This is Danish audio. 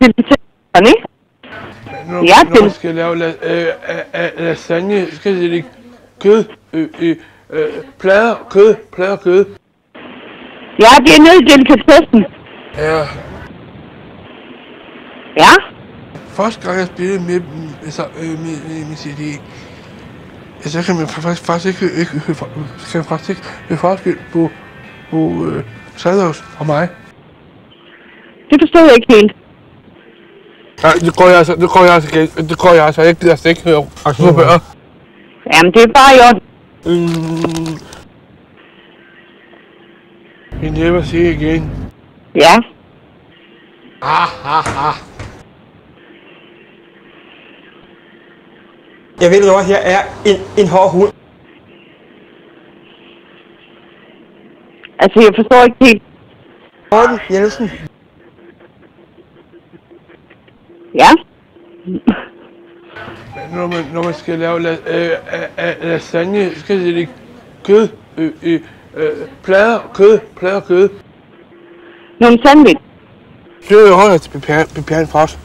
ikke? Når, Ja, når man skal lave la, øh, øh, øh, lasagne, skal det ligge kød, øh, øh, øh, plader, kød, plader, kød. Ja, det er nede i delikatessen. Ja, Ja? første gang jeg spillede med, altså, øh, med, med, med CD, så kan man faktisk, faktisk ikke, ikke, kan man faktisk ikke høre forskel på, på øh, Sadovs og mig. Det forstod jeg ikke helt. Nej, det går jeg altså, det går jeg altså ikke, det går jeg altså ikke, jeg skal ikke høre aktiebøger. Jamen, det er bare i orden. Mm. We never see again. Ja. Jeg ved godt, jeg er en, en hård hund. Altså, jeg forstår ikke helt. Morten Jensen. Ja? Når man, når man skal lave la, øh, øh, øh, lasagne, skal det ligge kød, øh, øh, plader, kød, plader, kød. Nogle sandwich. Det er jo højere til Piperne fra os.